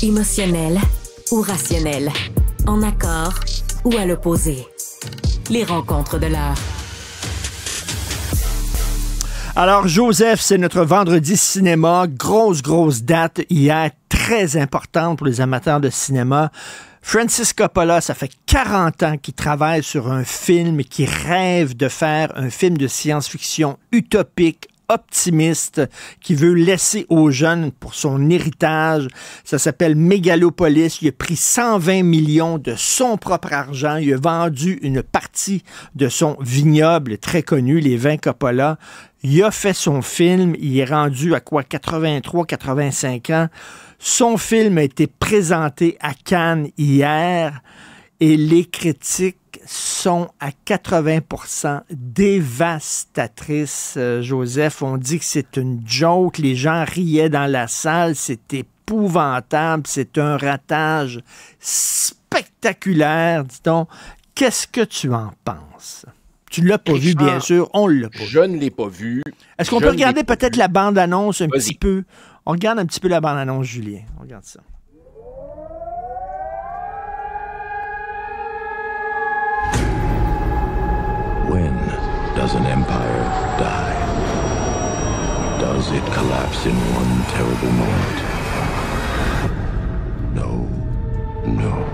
Émotionnel ou rationnel. En accord ou à l'opposé. Les rencontres de l'art. Alors, Joseph, c'est notre vendredi cinéma. Grosse, grosse date hier, très importante pour les amateurs de cinéma. Francis Coppola, ça fait 40 ans qu'il travaille sur un film, qui rêve de faire un film de science-fiction utopique, optimiste qui veut laisser aux jeunes pour son héritage. Ça s'appelle Megalopolis. Il a pris 120 millions de son propre argent. Il a vendu une partie de son vignoble très connu, les vins Coppola. Il a fait son film. Il est rendu à quoi? 83, 85 ans. Son film a été présenté à Cannes hier et les critiques sont à 80% dévastatrices. Euh, Joseph, on dit que c'est une joke, les gens riaient dans la salle, c'est épouvantable, c'est un ratage spectaculaire, dit-on. Qu'est-ce que tu en penses? Tu l'as pas vu, bien sûr, on l'a pas Je ne l'ai pas vu. Est-ce qu'on peut regarder peut-être la bande-annonce un petit peu? On regarde un petit peu la bande-annonce, Julien. On regarde ça. Does an empire die? Does it collapse in one terrible moment? No, no.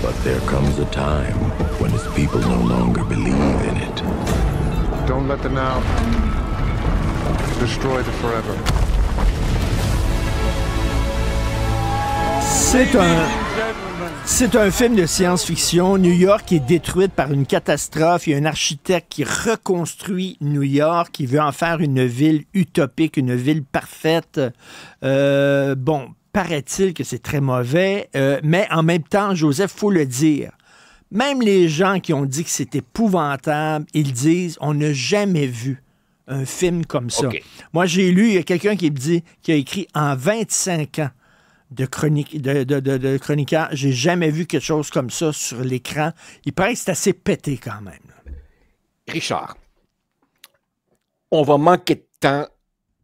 But there comes a time when its people no longer believe in it. Don't let the now destroy the forever. C'est un, c'est un film de science-fiction. New York est détruite par une catastrophe. Il y a un architecte qui reconstruit New York, qui veut en faire une ville utopique, une ville parfaite. Euh, bon, paraît-il que c'est très mauvais, euh, mais en même temps, Joseph, faut le dire. Même les gens qui ont dit que c'est épouvantable, ils disent on n'a jamais vu un film comme ça. Moi, j'ai lu, il y a quelqu'un qui me dit, qui a écrit en 25 ans de, chronique, de, de, de, chroniqueur. J'ai jamais vu quelque chose comme ça sur l'écran. Il paraît que c'est assez pété quand même. Richard, on va manquer de temps,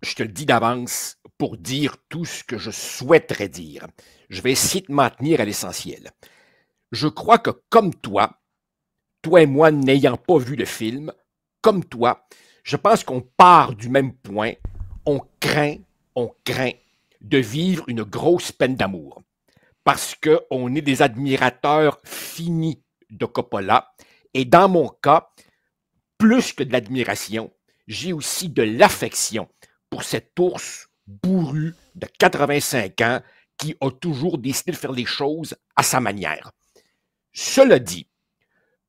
je te le dis d'avance, pour dire tout ce que je souhaiterais dire. Je vais essayer de m'en tenir à l'essentiel. Je crois que comme toi, toi et moi n'ayant pas vu le film, comme toi, je pense qu'on part du même point. On craint, on craint de vivre une grosse peine d'amour. Parce qu'on est des admirateurs finis de Coppola. Et dans mon cas, plus que de l'admiration, j'ai aussi de l'affection pour cet ours bourru de 85 ans qui a toujours décidé de faire les choses à sa manière. Cela dit,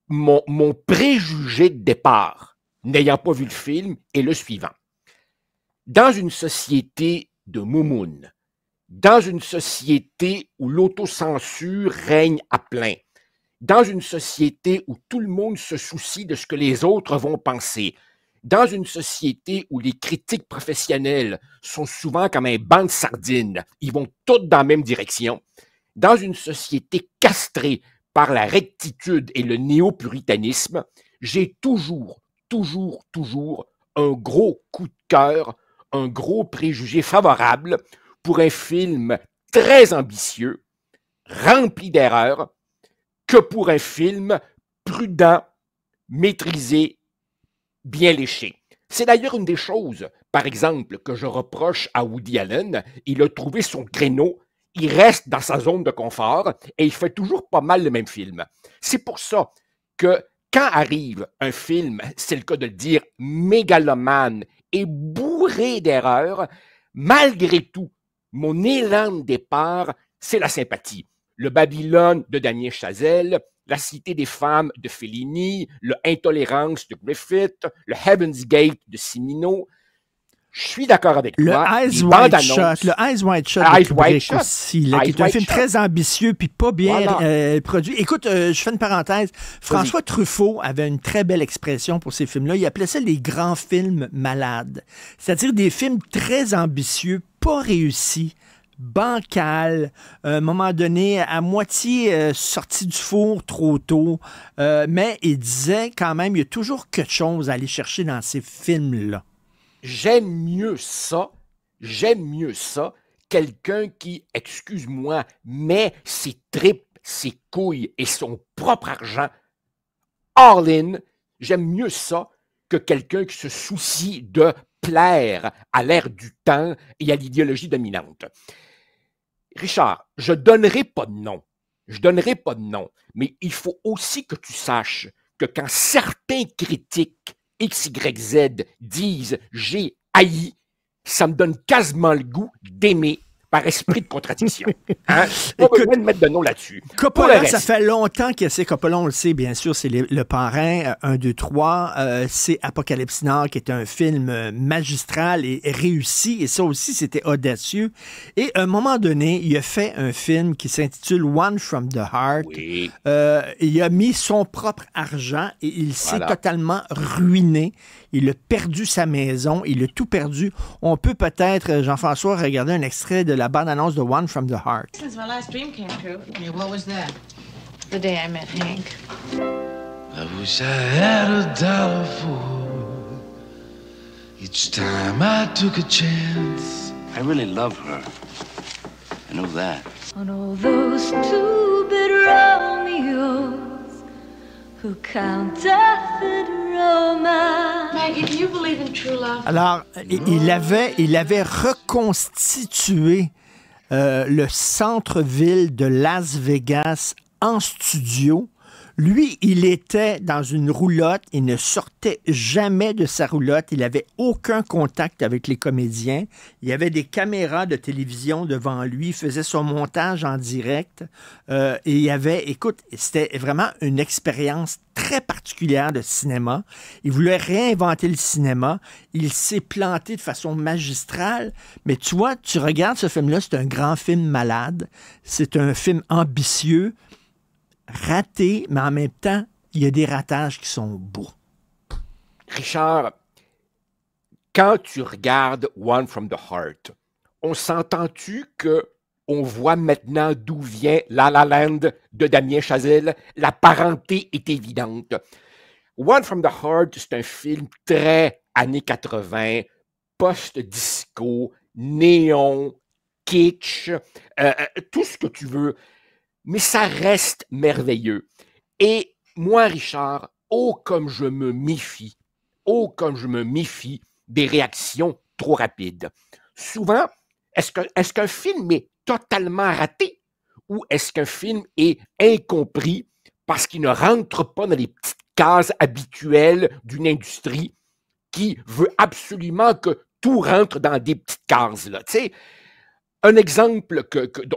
mon, mon préjugé de départ, n'ayant pas vu le film, est le suivant. Dans une société de Moumoun, dans une société où l'autocensure règne à plein, dans une société où tout le monde se soucie de ce que les autres vont penser, dans une société où les critiques professionnelles sont souvent comme un banc de sardines, ils vont toutes dans la même direction, dans une société castrée par la rectitude et le néo-puritanisme, j'ai toujours, toujours, toujours un gros coup de cœur un gros préjugé favorable pour un film très ambitieux, rempli d'erreurs, que pour un film prudent, maîtrisé, bien léché. C'est d'ailleurs une des choses, par exemple, que je reproche à Woody Allen. Il a trouvé son créneau, il reste dans sa zone de confort et il fait toujours pas mal le même film. C'est pour ça que quand arrive un film, c'est le cas de le dire, mégalomane et bourré d'erreurs, malgré tout, mon élan de départ, c'est la sympathie. Le Babylone de Daniel Chazelle, la Cité des femmes de Fellini, le Intolérance de Griffith, le Heaven's Gate de Simino, je suis d'accord avec le toi. Eyes White Shot, le Eyes White Shot Eyes de White Shot. aussi, là, qui est un film très ambitieux puis pas bien euh, produit. Écoute, euh, je fais une parenthèse. François Truffaut avait une très belle expression pour ces films-là. Il appelait ça les grands films malades. C'est-à-dire des films très ambitieux, pas réussis bancal, à un moment donné, à moitié euh, sorti du four trop tôt. mais il disait quand même, il y a toujours quelque chose à aller chercher dans ces films-là. J'aime mieux ça, j'aime mieux ça quelqu'un qui, excuse-moi, met ses tripes, ses couilles et son propre argent all. J'aime mieux ça que quelqu'un qui se soucie de plaire à l'ère du temps et à l'idéologie dominante. Richard, je donnerai pas de nom. Je donnerai pas de nom. Mais il faut aussi que tu saches que quand certains critiques XYZ disent j'ai haï, ça me donne quasiment le goût d'aimer par esprit de contradiction. Hein? Pas Écoute, besoin de mettre de nom là-dessus. Coppola, ça fait longtemps qu'il sait Coppola, on le sait, bien sûr, c'est le, le parrain, euh, 1, 2, 3. euh, c'est Apocalypse Now, qui est un film euh, magistral et réussi. Et ça aussi, c'était audacieux. Et à un moment donné, il a fait un film qui s'intitule One from the Heart. Oui. Euh, il a mis son propre argent et il s'est Voilà. totalement ruiné. Il a perdu sa maison, il a tout perdu. On peut peut-être, euh, Jean-François, regarder un extrait de la bande-annonce de One from the Heart. Since my last dream came true, Yeah, what was that? the day I met Hank. I wish I had a dollar for each time I took a chance. I really love her. I know that. on all those two-bit Romeos Alors, il il avait, il avait reconstitué euh, le centre-ville de Las Vegas en studio. Lui, il était dans une roulotte, il ne sortait jamais de sa roulotte, il n'avait aucun contact avec les comédiens, il y avait des caméras de télévision devant lui, il faisait son montage en direct, euh, et il y avait, écoute, c'était vraiment une expérience très particulière de cinéma. Il voulait réinventer le cinéma, il s'est planté de façon magistrale, mais tu vois, tu regardes ce film-là, c'est un grand film malade, c'est un film ambitieux, raté, mais en même temps, il y a des ratages qui sont beaux. Richard, quand tu regardes One from the Heart, on s'entend-tu que on voit maintenant d'où vient La La Land de Damien Chazelle? La parenté est évidente. One from the Heart, c'est un film très années 80, post-disco, néon, kitsch, euh, euh, tout ce que tu veux, mais ça reste merveilleux. Et moi, Richard, oh comme je me méfie, oh comme je me méfie des réactions trop rapides. Souvent, est-ce qu'un film est totalement raté ou est-ce qu'un film est incompris parce qu'il ne rentre pas dans les petites cases habituelles d'une industrie qui veut absolument que tout rentre dans des petites cases. Là. Un exemple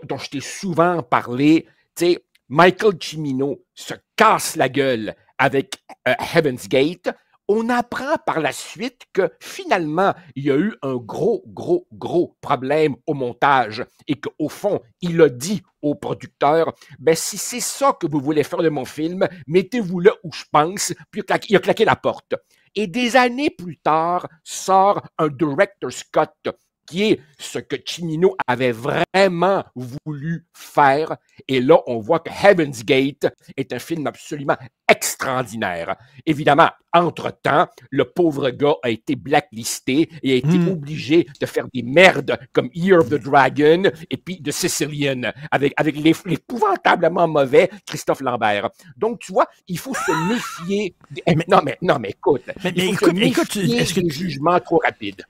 dont, je t'ai souvent parlé, sais, Michael Cimino se casse la gueule avec euh, Heaven's Gate. On apprend par la suite que finalement, il y a eu un gros, gros, gros problème au montage et qu'au fond, il a dit au producteur, ben si c'est ça que vous voulez faire de mon film, mettez-vous là où je pense, puis il a claqué- il a claqué la porte. Et des années plus tard, sort un director's cut qui est ce que Cimino avait vraiment voulu faire. Et là, on voit que Heaven's Gate est un film absolument extraordinaire. Évidemment, entre-temps, le pauvre gars a été blacklisté et a été Hmm. obligé de faire des merdes comme Year of the Dragon et puis de Sicilian avec, avec l'épouvantablement mauvais Christophe Lambert. Donc, tu vois, il faut se méfier. des- eh, non, mais, non, mais écoute, Mais- il faut écoute, se écoute, méfier est-ce que des jugements trop rapides.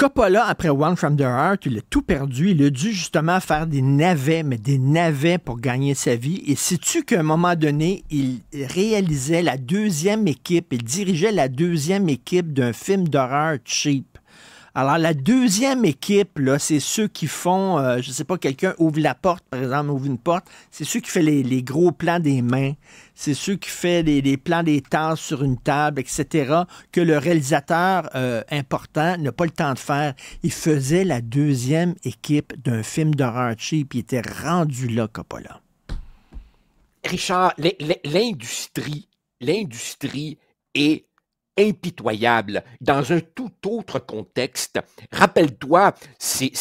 Coppola, après One from the Heart, il a tout perdu. Il a dû justement faire des navets, mais des navets pour gagner sa vie. Et sais-tu qu'à un moment donné, il réalisait la deuxième équipe, il dirigeait la deuxième équipe d'un film d'horreur cheap? Alors, la deuxième équipe, c'est ceux qui font, euh, je sais pas, quelqu'un ouvre la porte, par exemple, ouvre une porte. C'est ceux qui font les, gros plans des mains. C'est ceux qui font les, plans des tasses sur une table, etc., que le réalisateur euh, important n'a pas le temps de faire. Il faisait la deuxième équipe d'un film d'horreur cheap. Il était rendu là, Coppola. Richard, l'in- l'in- l'industrie, l'industrie est impitoyable dans un tout autre contexte. Rappelle-toi ces,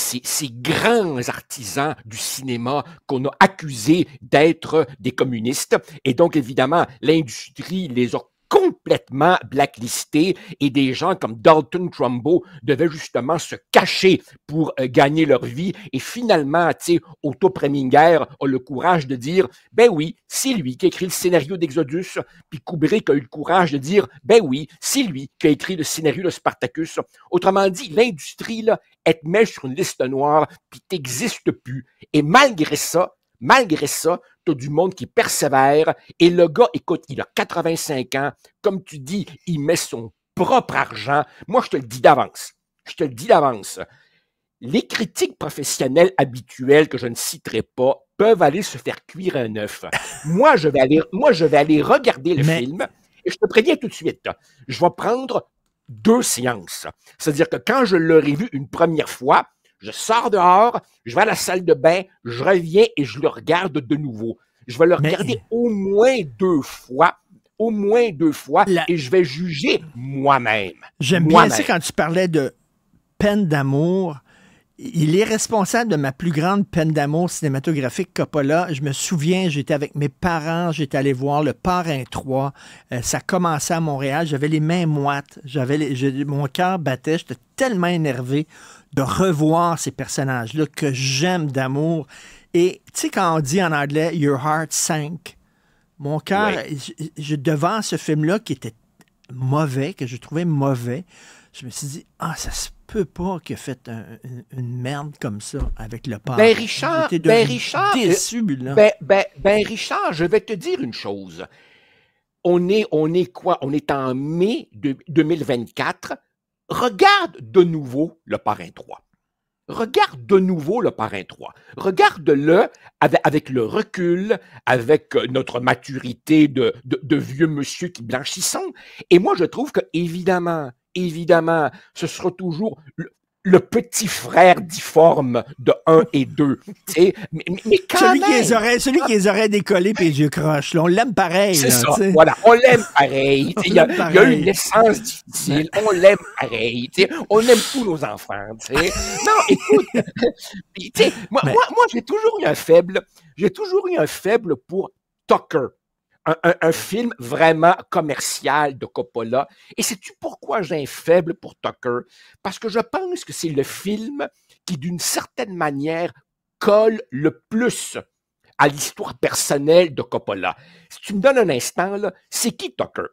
grands artisans du cinéma qu'on a accusés d'être des communistes. Et donc, évidemment, l'industrie les a complètement blacklisté et des gens comme Dalton Trumbo devaient justement se cacher pour euh, gagner leur vie. Et finalement, tu sais, Otto Preminger a le courage de dire, ben oui, c'est lui qui a écrit le scénario d'Exodus, puis Kubrick a eu le courage de dire, ben oui, c'est lui qui a écrit le scénario de Spartacus. Autrement dit, l'industrie, là, elle te met sur une liste noire, puis t'existes plus. Et malgré ça, malgré ça, t'as du monde qui persévère. Et le gars, écoute, il a 85 ans. Comme tu dis, il met son propre argent. Moi, je te le dis d'avance. Je te le dis d'avance. Les critiques professionnelles habituelles que je ne citerai pas peuvent aller se faire cuire un œuf. moi, je vais aller, moi, je vais aller regarder le Mais- film et je te préviens tout de suite. Je vais prendre deux séances. C'est-à-dire que quand je l'aurai vu une première fois, je sors dehors, je vais à la salle de bain, je reviens et je le regarde de nouveau. Je vais le Mais- regarder au moins deux fois, au moins deux fois, La- et je vais juger moi-même. J'aime bien ça quand tu parlais de peine d'amour. Il est responsable de ma plus grande peine d'amour cinématographique, Coppola. Je me souviens, j'étais avec mes parents, j'étais allé voir Le Parrain 3. Euh, ça commençait à Montréal. J'avais les mains moites. J'avais mon cœur battait. J'étais tellement énervé de revoir ces personnages-là que j'aime d'amour. Et tu sais, quand on dit en anglais Your heart sank, mon cœur, je- je- devant ce film-là qui était mauvais, que je trouvais mauvais, je me suis dit, ah, ça se peut pas qu'il ait fait un- une, une merde comme ça avec le père. Ben, Richard, ben, Richard, déçu. Ben, ben, ben, Richard, je vais te dire une chose. On est, on est quoi? On est en mai de 2024. Regarde de nouveau le parrain 3. Regarde de nouveau le parrain 3. Regarde-le avec, le recul, avec euh, notre maturité de, vieux monsieur qui blanchissons. Et moi, je trouve que, évidemment, évidemment, ce sera toujours le petit frère difforme de 1 et 2. tu sais. Mais, mais- quand celui, qui même, les aurait, celui qui les aurait décollés et les yeux croches, on l'aime pareil. c'est ça. Voilà, on l'aime pareil. Il y, a- une naissance difficile. On l'aime pareil. On aime tous nos enfants. tu sais. Non, écoute. puis, tu sais, moi, Mais- moi, moi, j'ai toujours eu un faible. J'ai toujours eu un faible pour Tucker. Un, film vraiment commercial de Coppola. Et sais-tu pourquoi j'ai un faible pour Tucker? Parce que je pense que c'est le film qui, d'une certaine manière, colle le plus à l'histoire personnelle de Coppola. Si tu me donnes un instant, c'est qui Tucker?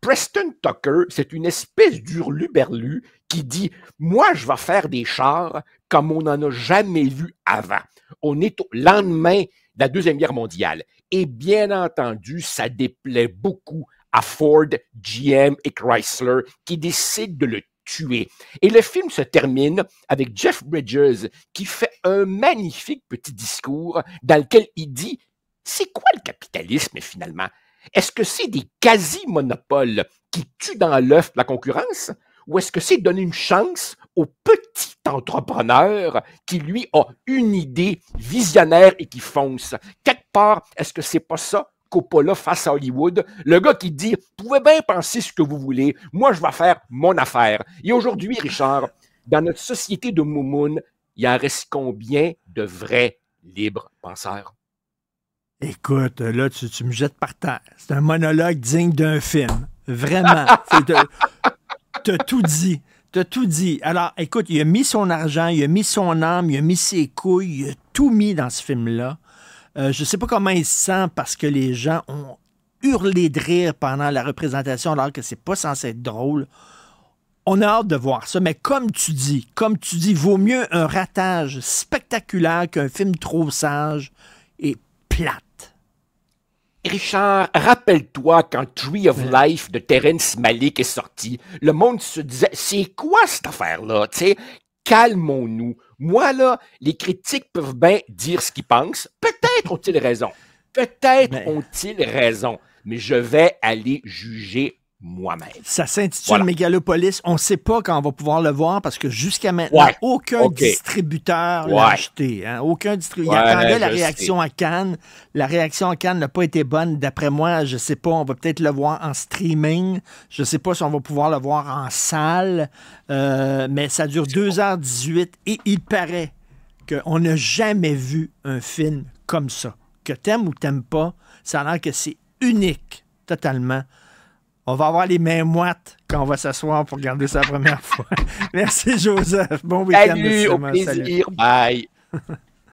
Preston Tucker, c'est une espèce d'hurluberlu qui dit Moi, je vais faire des chars comme on n'en a jamais vu avant. On est au lendemain de la Deuxième Guerre mondiale. Et bien entendu, ça déplaît beaucoup à Ford, GM et Chrysler qui décident de le tuer. Et le film se termine avec Jeff Bridges qui fait un magnifique petit discours dans lequel il dit C'est quoi le capitalisme finalement? Est-ce que c'est des quasi-monopoles qui tuent dans l'œuf la concurrence ou est-ce que c'est donner une chance au petit entrepreneur qui, lui, a une idée visionnaire et qui fonce? Quelque part, est-ce que c'est pas ça Coppola face à Hollywood, le gars qui dit pouvez bien penser ce que vous voulez, moi je vais faire mon affaire. Et aujourd'hui, Richard, dans notre société de moumoun, il en reste combien de vrais libres penseurs? Écoute, là, tu, tu me jettes par terre. C'est un monologue digne d'un film. Vraiment. T'as tout dit. T'as tout dit. Alors, écoute, il a mis son argent, il a mis son âme, il a mis ses couilles, il a tout mis dans ce film-là. Euh, je sais pas comment il se sent parce que les gens ont hurlé de rire pendant la représentation alors que c'est pas censé être drôle. On a hâte de voir ça, mais comme tu dis, comme tu dis, vaut mieux un ratage spectaculaire qu'un film trop sage et plate. Richard, rappelle-toi quand Tree of Life de Terrence Malick est sorti, le monde se disait c'est quoi cette affaire-là, tu sais? Calmons-nous. Moi, là, les critiques peuvent bien dire ce qu'ils pensent. Peut-être ont-ils raison. Peut-être Mais- ont-ils raison. Mais je vais aller juger moi-même. Ça s'intitule Voilà. Mégalopolis. On ne sait pas quand on va pouvoir le voir parce que jusqu'à maintenant, Ouais. aucun distributeur l'a acheté. hein. Aucun distributeur. Ouais, Il attendait la réaction à Cannes. La réaction à Cannes n'a pas été bonne. D'après moi, je ne sais pas. On va peut-être le voir en streaming. Je ne sais pas si on va pouvoir le voir en salle. Euh, mais ça dure 2h18 et il paraît qu'on n'a jamais vu un film comme ça. Que t'aimes ou t'aimes pas, ça a l'air que c'est unique, totalement. On va avoir les mains moites quand on va s'asseoir pour regarder ça la première fois. Merci, Joseph. Bon week-end Salut, au cinéma. Salut. plaisir. Bye.